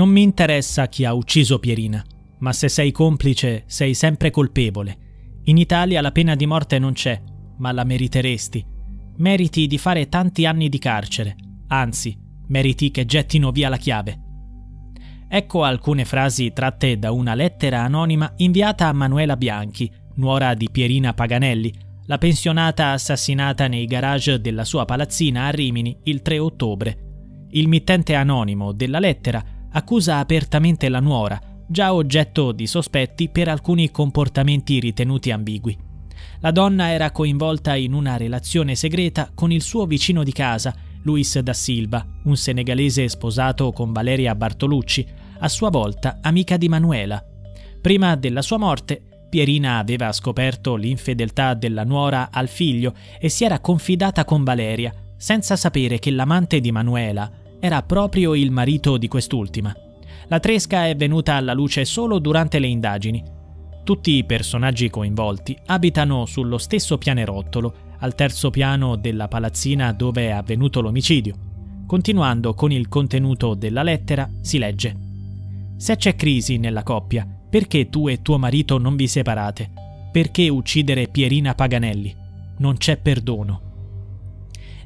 Non mi interessa chi ha ucciso Pierina, ma se sei complice sei sempre colpevole. In Italia la pena di morte non c'è, ma la meriteresti. Meriti di fare tanti anni di carcere, anzi, meriti che gettino via la chiave. Ecco alcune frasi tratte da una lettera anonima inviata a Manuela Bianchi, nuora di Pierina Paganelli, la pensionata assassinata nei garage della sua palazzina a Rimini il 3 ottobre. Il mittente anonimo della lettera accusa apertamente la nuora, già oggetto di sospetti per alcuni comportamenti ritenuti ambigui. La donna era coinvolta in una relazione segreta con il suo vicino di casa, Luis da Silva, un senegalese sposato con Valeria Bartolucci, a sua volta amica di Manuela. Prima della sua morte, Pierina aveva scoperto l'infedeltà della nuora al figlio e si era confidata con Valeria, senza sapere che l'amante di Manuela era proprio il marito di quest'ultima. La tresca è venuta alla luce solo durante le indagini. Tutti i personaggi coinvolti abitano sullo stesso pianerottolo, al terzo piano della palazzina dove è avvenuto l'omicidio. Continuando con il contenuto della lettera, si legge: Se c'è crisi nella coppia, perché tu e tuo marito non vi separate? Perché uccidere Pierina Paganelli? Non c'è perdono.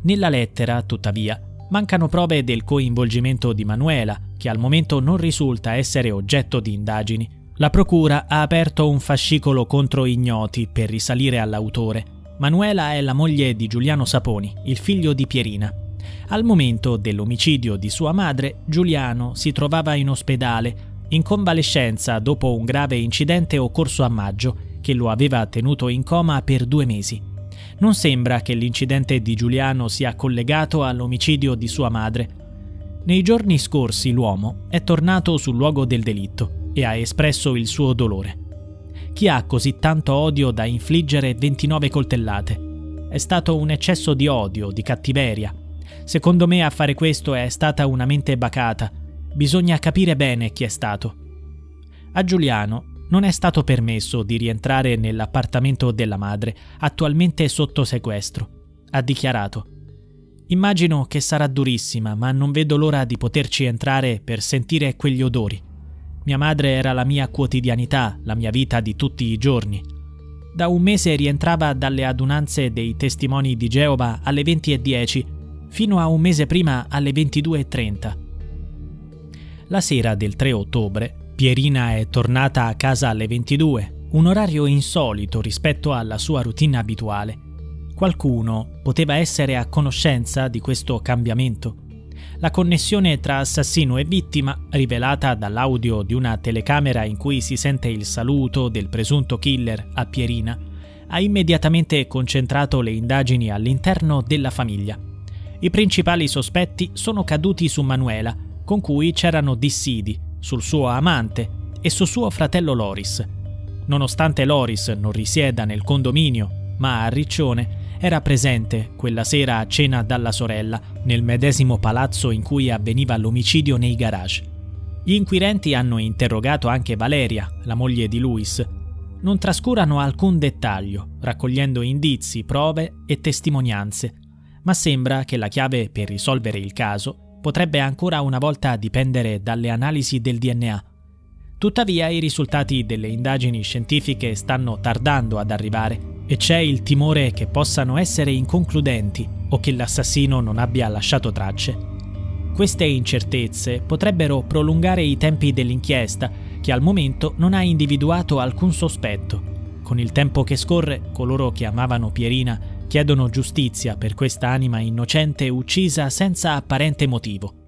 Nella lettera, tuttavia, mancano prove del coinvolgimento di Manuela, che al momento non risulta essere oggetto di indagini. La procura ha aperto un fascicolo contro ignoti per risalire all'autore. Manuela è la moglie di Giuliano Saponi, il figlio di Pierina. Al momento dell'omicidio di sua madre, Giuliano si trovava in ospedale in convalescenza dopo un grave incidente occorso a maggio che lo aveva tenuto in coma per due mesi. Non sembra che l'incidente di Giuliano sia collegato all'omicidio di sua madre. Nei giorni scorsi l'uomo è tornato sul luogo del delitto e ha espresso il suo dolore. Chi ha così tanto odio da infliggere 29 coltellate? È stato un eccesso di odio, di cattiveria. Secondo me a fare questo è stata una mente bacata Bisogna capire bene chi è stato. A Giuliano non è stato permesso di rientrare nell'appartamento della madre, attualmente sotto sequestro. Ha dichiarato Immagino che sarà durissima, ma non vedo l'ora di poterci entrare per sentire quegli odori. Mia madre era la mia quotidianità, la mia vita di tutti i giorni. Da un mese rientrava dalle adunanze dei testimoni di Geova alle 20.10, fino a un mese prima alle 22.30. La sera del 3 ottobre, Pierina è tornata a casa alle 22, un orario insolito rispetto alla sua routine abituale. Qualcuno poteva essere a conoscenza di questo cambiamento. La connessione tra assassino e vittima, rivelata dall'audio di una telecamera in cui si sente il saluto del presunto killer a Pierina, ha immediatamente concentrato le indagini all'interno della famiglia. I principali sospetti sono caduti su Manuela, con cui c'erano dissidi sul suo amante e su suo fratello Loris. Nonostante Loris non risieda nel condominio, ma a Riccione, era presente quella sera a cena dalla sorella nel medesimo palazzo in cui avveniva l'omicidio nei garage. Gli inquirenti hanno interrogato anche Valeria, la moglie di Luis. Non trascurano alcun dettaglio, raccogliendo indizi, prove e testimonianze, ma sembra che la chiave per risolvere il caso potrebbe ancora una volta dipendere dalle analisi del DNA. Tuttavia i risultati delle indagini scientifiche stanno tardando ad arrivare e c'è il timore che possano essere inconcludenti o che l'assassino non abbia lasciato tracce. Queste incertezze potrebbero prolungare i tempi dell'inchiesta, che al momento non ha individuato alcun sospetto. Con il tempo che scorre, coloro che amavano Pierina chiedono giustizia per questa anima innocente uccisa senza apparente motivo.